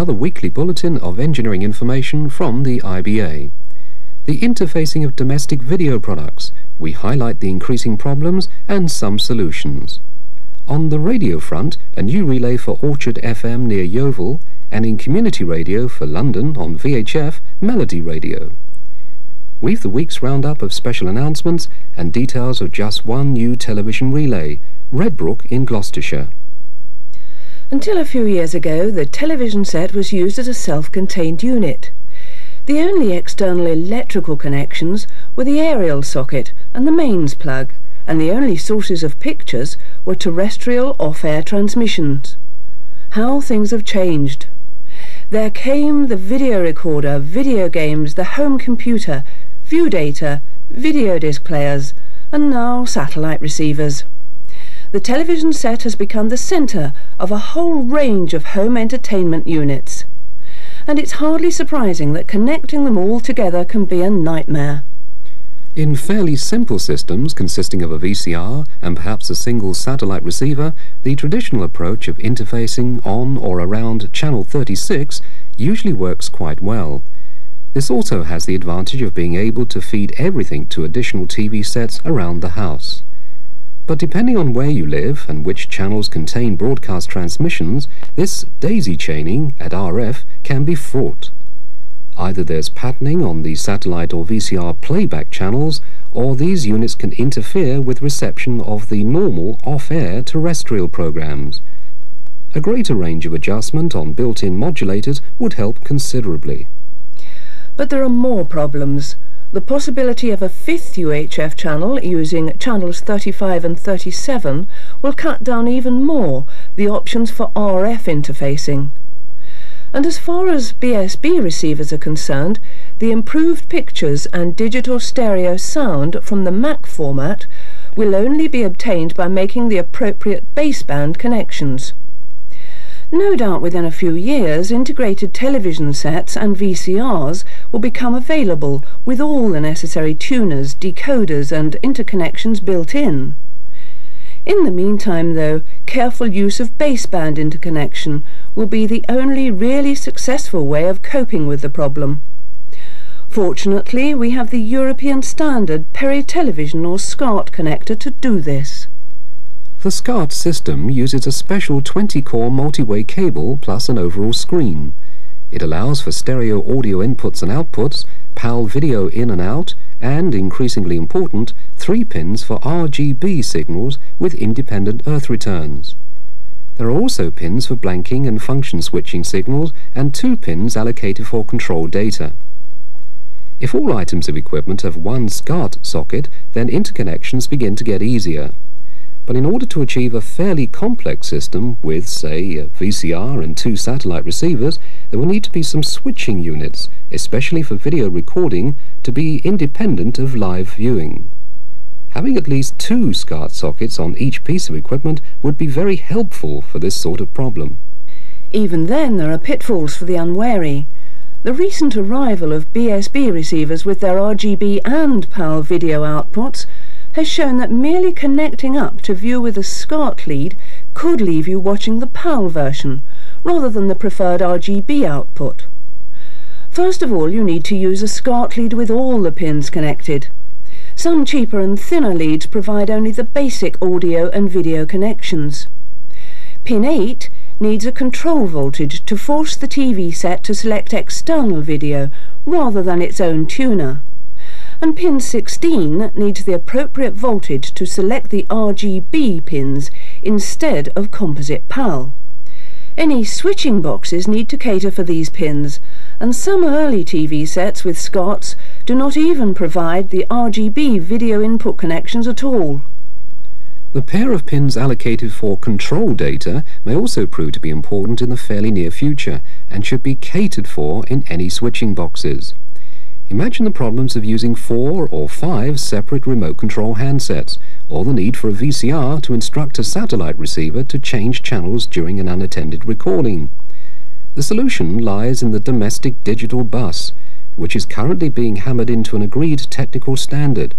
Another weekly bulletin of engineering information from the IBA. The interfacing of domestic video products. We highlight the increasing problems and some solutions. On the radio front, a new relay for Orchard FM near Yeovil, and in community radio for London on VHF Melody Radio. We've the week's roundup of special announcements and details of just one new television relay, Redbrook in Gloucestershire. Until a few years ago, the television set was used as a self-contained unit. The only external electrical connections were the aerial socket and the mains plug, and the only sources of pictures were terrestrial off-air transmissions. How things have changed. There came the video recorder, video games, the home computer, view data, video disc players, and now satellite receivers. The television set has become the centre of a whole range of home entertainment units. And it's hardly surprising that connecting them all together can be a nightmare. In fairly simple systems consisting of a VCR and perhaps a single satellite receiver, the traditional approach of interfacing on or around channel 36 usually works quite well. This also has the advantage of being able to feed everything to additional TV sets around the house. But depending on where you live and which channels contain broadcast transmissions, this daisy chaining at RF can be fraught. Either there's patterning on the satellite or VCR playback channels, or these units can interfere with reception of the normal off-air terrestrial programs. A greater range of adjustment on built-in modulators would help considerably. But there are more problems. The possibility of a fifth UHF channel using channels 35 and 37 will cut down even more the options for RF interfacing. And as far as BSB receivers are concerned, the improved pictures and digital stereo sound from the MAC format will only be obtained by making the appropriate baseband connections. No doubt within a few years, integrated television sets and VCRs will become available with all the necessary tuners, decoders and interconnections built in. In the meantime, though, careful use of baseband interconnection will be the only really successful way of coping with the problem. Fortunately, we have the European standard Peri Television or SCART connector to do this. The SCART system uses a special 20-core multi-way cable plus an overall screen. It allows for stereo audio inputs and outputs, PAL video in and out, and, increasingly important, three pins for RGB signals with independent earth returns. There are also pins for blanking and function switching signals and two pins allocated for control data. If all items of equipment have one SCART socket, then interconnections begin to get easier. But in order to achieve a fairly complex system with, say, a VCR and two satellite receivers, there will need to be some switching units, especially for video recording, to be independent of live viewing. Having at least two SCART sockets on each piece of equipment would be very helpful for this sort of problem. Even then, there are pitfalls for the unwary. The recent arrival of BSB receivers with their RGB and PAL video outputs has shown that merely connecting up to view with a SCART lead could leave you watching the PAL version, rather than the preferred RGB output. First of all, you need to use a SCART lead with all the pins connected. Some cheaper and thinner leads provide only the basic audio and video connections. Pin 8 needs a control voltage to force the TV set to select external video rather than its own tuner and pin 16 needs the appropriate voltage to select the RGB pins instead of composite PAL. Any switching boxes need to cater for these pins, and some early TV sets with SCARTs do not even provide the RGB video input connections at all. The pair of pins allocated for control data may also prove to be important in the fairly near future and should be catered for in any switching boxes. Imagine the problems of using four or five separate remote control handsets, or the need for a VCR to instruct a satellite receiver to change channels during an unattended recording. The solution lies in the domestic digital bus, which is currently being hammered into an agreed technical standard.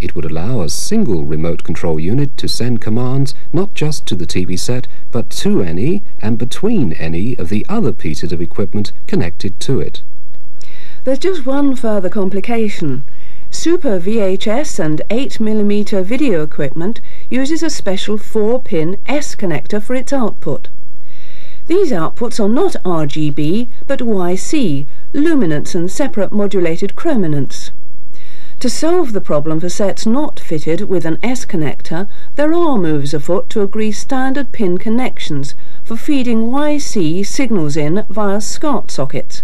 It would allow a single remote control unit to send commands not just to the TV set, but to any and between any of the other pieces of equipment connected to it. There's just one further complication. Super VHS and 8mm video equipment uses a special 4-pin S connector for its output. These outputs are not RGB, but YC, luminance and separate modulated chrominance. To solve the problem for sets not fitted with an S connector, there are moves afoot to agree standard pin connections for feeding YC signals in via SCART sockets,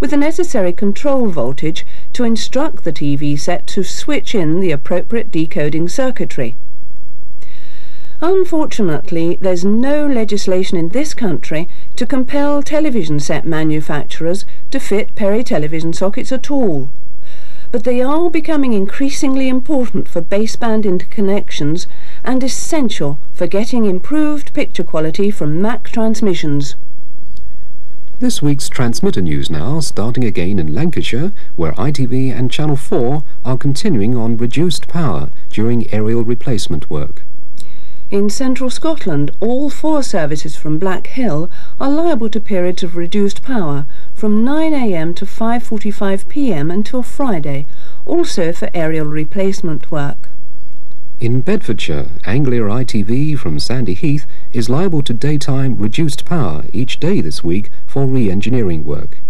with the necessary control voltage to instruct the TV set to switch in the appropriate decoding circuitry. Unfortunately, there's no legislation in this country to compel television set manufacturers to fit Peri television sockets at all but they are becoming increasingly important for baseband interconnections and essential for getting improved picture quality from MAC transmissions. This week's transmitter news now, starting again in Lancashire, where ITV and Channel 4 are continuing on reduced power during aerial replacement work. In central Scotland, all four services from Black Hill are liable to periods of reduced power from 9am to 5.45pm until Friday, also for aerial replacement work. In Bedfordshire, Anglia ITV from Sandy Heath is liable to daytime reduced power each day this week for re-engineering work.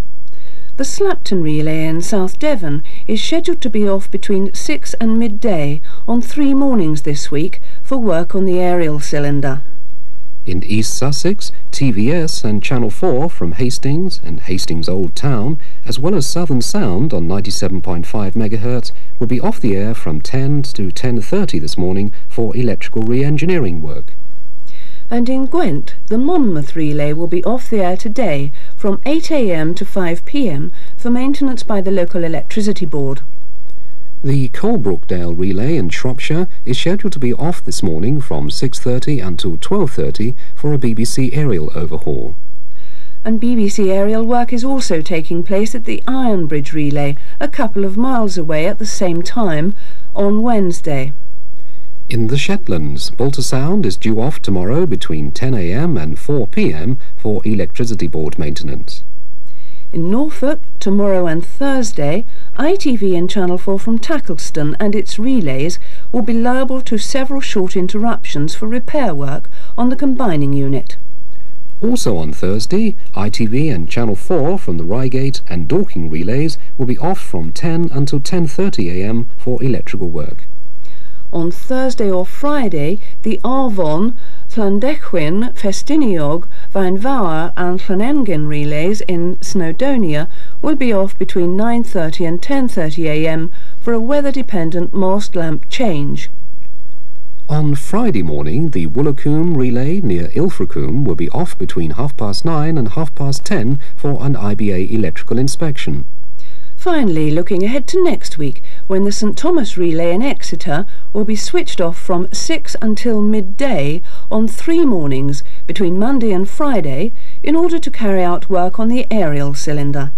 The Slapton relay in South Devon is scheduled to be off between 6 and midday on three mornings this week for work on the aerial cylinder. In East Sussex, TVS and Channel 4 from Hastings and Hastings Old Town, as well as Southern Sound on 97.5 MHz, will be off the air from 10 to 10.30 this morning for electrical re-engineering work and in Gwent the Monmouth relay will be off the air today from 8am to 5pm for maintenance by the local electricity board. The Coalbrookdale relay in Shropshire is scheduled to be off this morning from 6.30 until 12.30 for a BBC aerial overhaul. And BBC aerial work is also taking place at the Ironbridge relay, a couple of miles away at the same time, on Wednesday. In the Shetlands, Balta Sound is due off tomorrow between 10am and 4pm for electricity board maintenance. In Norfolk, tomorrow and Thursday, ITV and Channel 4 from Tacolneston and its relays will be liable to several short interruptions for repair work on the combining unit. Also on Thursday, ITV and Channel 4 from the Reigate and Dorking relays will be off from 10 until 10.30am for electrical work. On Thursday or Friday, the Arfon, Llandecwyn, Festiniog, Vaenfawr and Llanengan relays in Snowdonia will be off between 9.30 and 10.30am for a weather-dependent mast lamp change. On Friday morning, the Woolacombe relay near Ilfracombe will be off between half past nine and half past ten for an IBA electrical inspection. Finally, looking ahead to next week, when the St Thomas relay in Exeter will be switched off from 6 until midday on three mornings between Monday and Friday in order to carry out work on the aerial cylinder.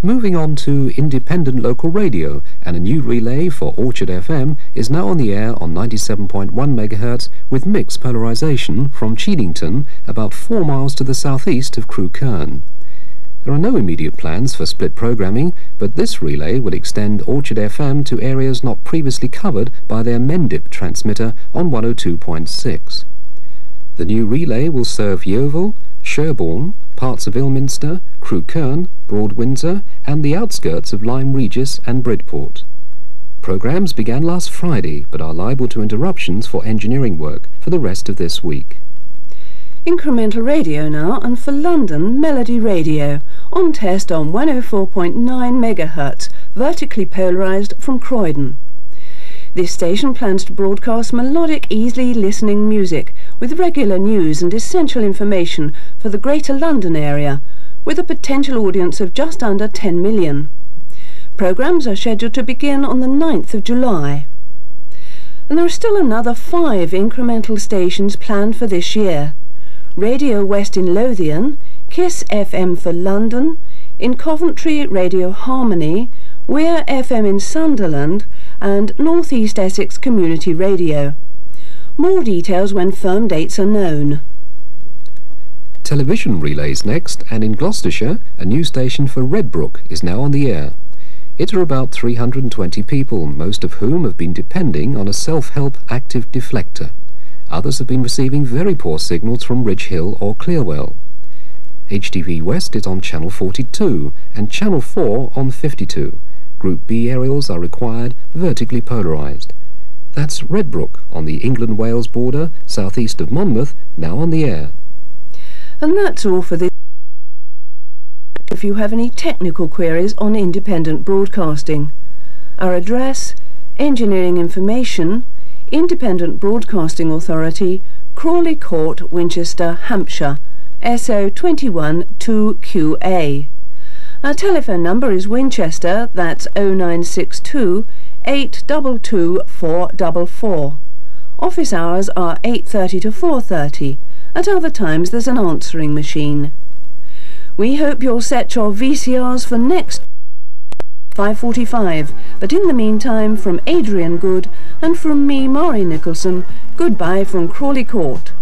Moving on to independent local radio, and a new relay for Orchard FM is now on the air on 97.1 MHz with mixed polarization from Chedington, about four miles to the southeast of Crewkerne. There are no immediate plans for split programming, but this relay will extend Orchard FM to areas not previously covered by their Mendip transmitter on 102.6. The new relay will serve Yeovil, Sherborne, parts of Ilminster, Crewkerne, Broadwindsor, and the outskirts of Lyme Regis and Bridport. Programmes began last Friday, but are liable to interruptions for engineering work for the rest of this week. Incremental radio now, and for London, Melody Radio, on test on 104.9 MHz, vertically polarised from Croydon. This station plans to broadcast melodic, easily listening music with regular news and essential information for the Greater London area, with a potential audience of just under 10 million. Programmes are scheduled to begin on the 9th of July. And there are still another five incremental stations planned for this year. Radio West in Lothian, Kiss FM for London, in Coventry Radio Harmony, Wear FM in Sunderland, and North East Essex Community Radio. More details when firm dates are known. Television relays next, and in Gloucestershire, a new station for Redbrook is now on the air. It are about 320 people, most of whom have been depending on a self-help active deflector. Others have been receiving very poor signals from Ridge Hill or Clearwell. HTV West is on Channel 42 and Channel 4 on 52. Group B aerials are required vertically polarised. That's Redbrook on the England-Wales border, southeast of Monmouth, now on the air. And that's all for this. If you have any technical queries on independent broadcasting, our address, Engineering Information, Independent Broadcasting Authority, Crawley Court, Winchester, Hampshire, SO 21 2QA. Our telephone number is Winchester, that's 0962 822 444. Office hours are 8.30 to 4.30. At other times there's an answering machine. We hope you'll set your VCRs for next 5.45, but in the meantime, from Adrian Good and from me, Maury Nicholson, goodbye from Crawley Court.